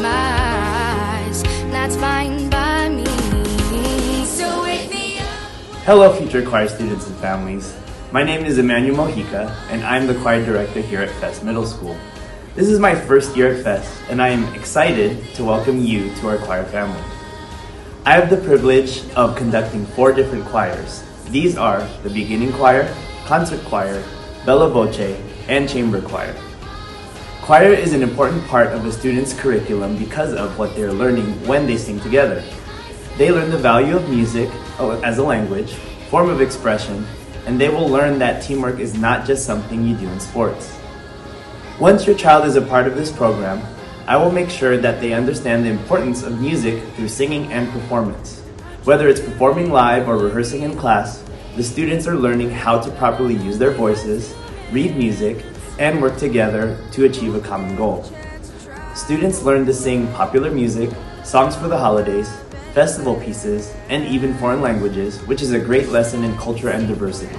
my Hello, future choir students and families. My name is Emmanuel Mojica, and I'm the choir director here at Faiss Middle School. This is my first year at Faiss, and I am excited to welcome you to our choir family. I have the privilege of conducting four different choirs. These are the Beginning Choir, Concert Choir, Bella Voce, and Chamber Choir. Choir is an important part of a student's curriculum because of what they're learning when they sing together. They learn the value of music oh, as a language, form of expression, and they will learn that teamwork is not just something you do in sports. Once your child is a part of this program, I will make sure that they understand the importance of music through singing and performance. Whether it's performing live or rehearsing in class, the students are learning how to properly use their voices, read music, and work together to achieve a common goal. Students learn to sing popular music, songs for the holidays, festival pieces, and even foreign languages, which is a great lesson in culture and diversity.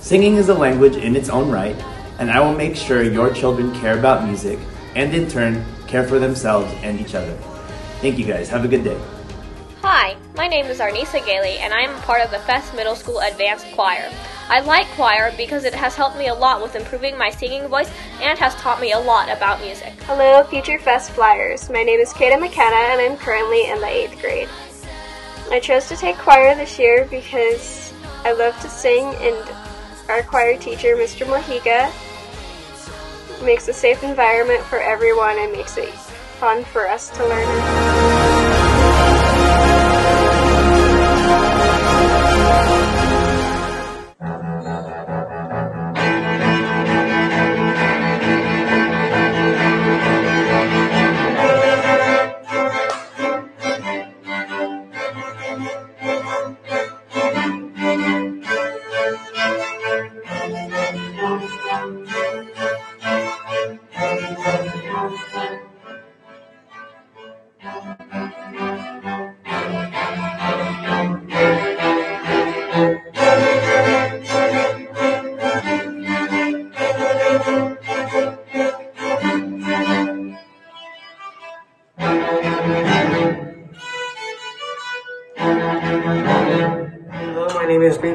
Singing is a language in its own right, and I will make sure your children care about music and in turn care for themselves and each other. Thank you guys. Have a good day. Hi, my name is Arnisa Gailey, and I am part of the Faiss Middle School Advanced Choir. I like choir because it has helped me a lot with improving my singing voice and has taught me a lot about music. Hello, Future Faiss Flyers. My name is Kata McKenna, and I'm currently in the 8th grade. I chose to take choir this year because I love to sing, and our choir teacher, Mr. Mojica, makes a safe environment for everyone and makes it fun for us to learn.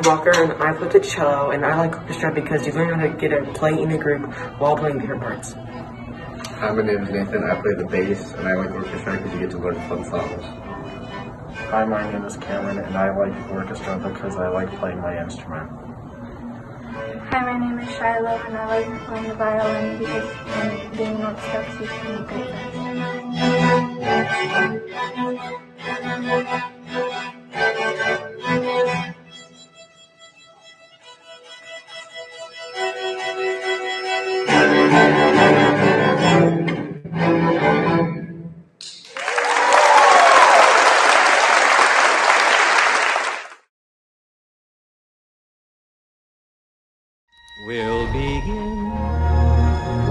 Walker, and I play the cello, and I like orchestra because you learn how to get to play in a group while playing different parts. Hi, my name is Nathan. I play the bass, and I like orchestra because you get to learn fun songs. Hi, my name is Cameron, and I like orchestra because I like playing my instrument. Hi, my name is Shiloh, and I like playing the violin because when doing note steps, you can make good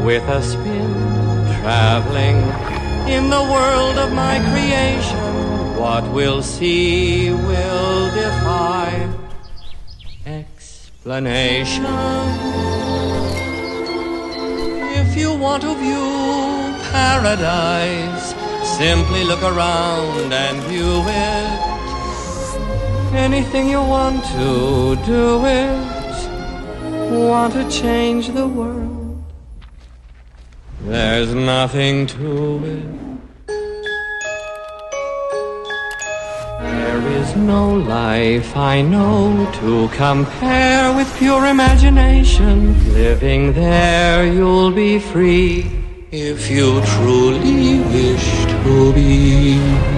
with a spin, traveling in the world of my creation. What we'll see will defy explanation. If you want to view paradise, simply look around and view it. Anything you want to do it want to change the world. There's nothing to it. There is no life I know to compare with pure imagination. Living there, you'll be free if you truly wish to be.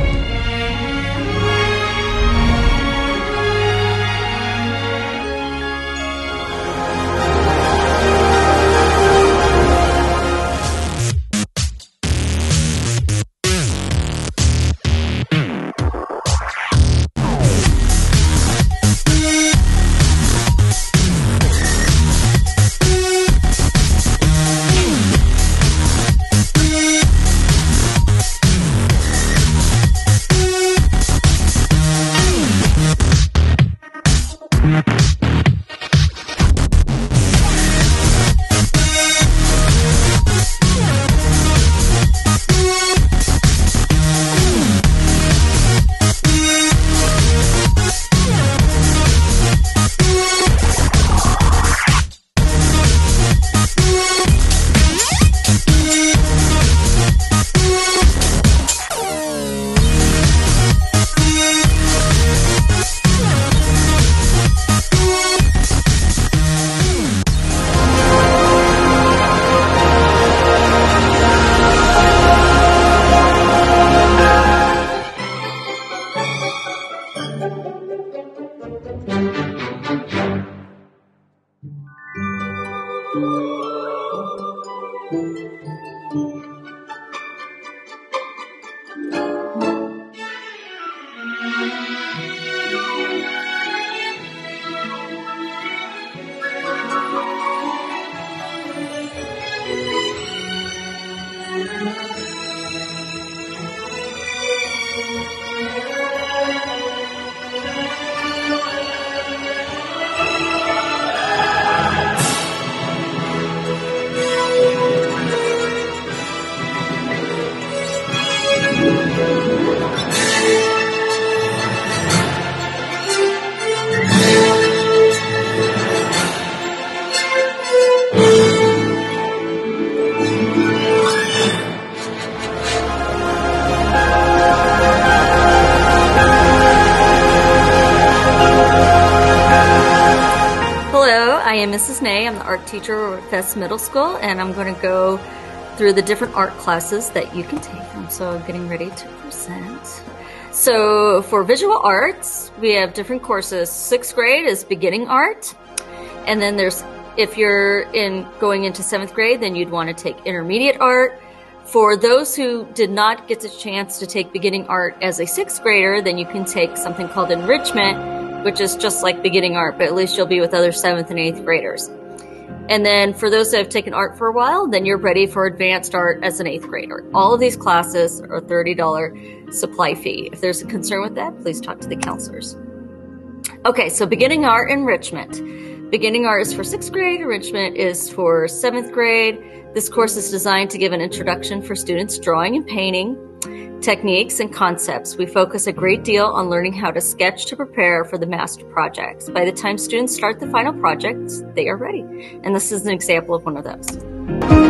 Am Mrs. Nay. I'm the art teacher at Faiss Middle School, and I'm going to go through the different art classes that you can take. I'm so getting ready to present. So, for visual arts, we have different courses. Sixth grade is beginning art, and then there's if you're in going into seventh grade, then you'd want to take intermediate art. For those who did not get the chance to take beginning art as a sixth grader, then you can take something called enrichment, which is just like beginning art, but at least you'll be with other seventh and eighth graders. And then for those that have taken art for a while, then you're ready for advanced art as an eighth grader. All of these classes are $30 supply fee. If there's a concern with that, please talk to the counselors. Okay, so beginning art enrichment. Beginning art is for sixth grade, enrichment is for seventh grade. This course is designed to give an introduction for students drawing and painting techniques and concepts. We focus a great deal on learning how to sketch to prepare for the master projects. By the time students start the final projects, they are ready. And this is an example of one of those.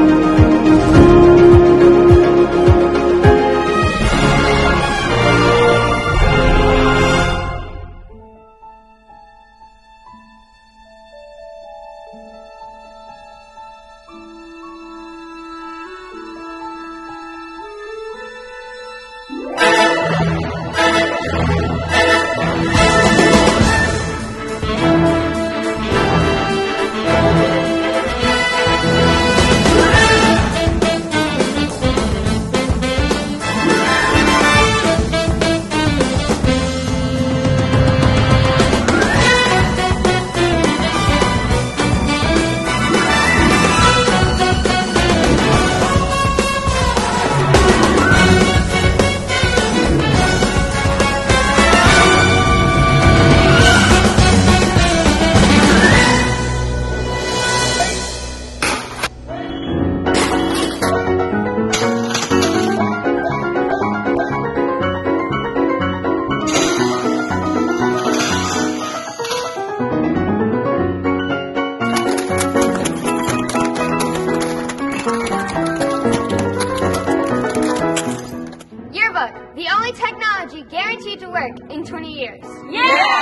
Yearbook, the only technology guaranteed to work in 20 years. Yeah!